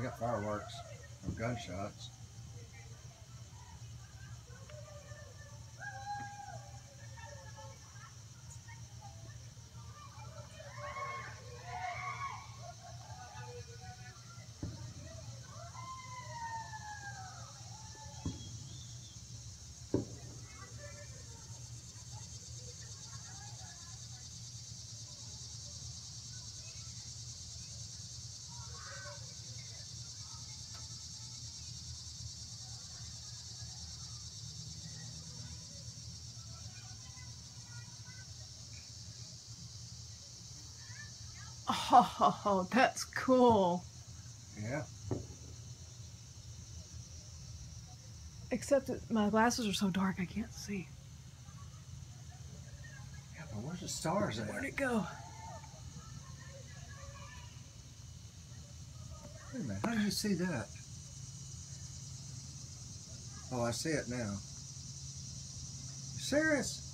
they got fireworks or gunshots. Oh, that's cool. Yeah. Except that my glasses are so dark I can't see. Yeah, but where's the stars at? Where'd it go? Wait a minute, how do you see that? Oh, I see it now. You serious?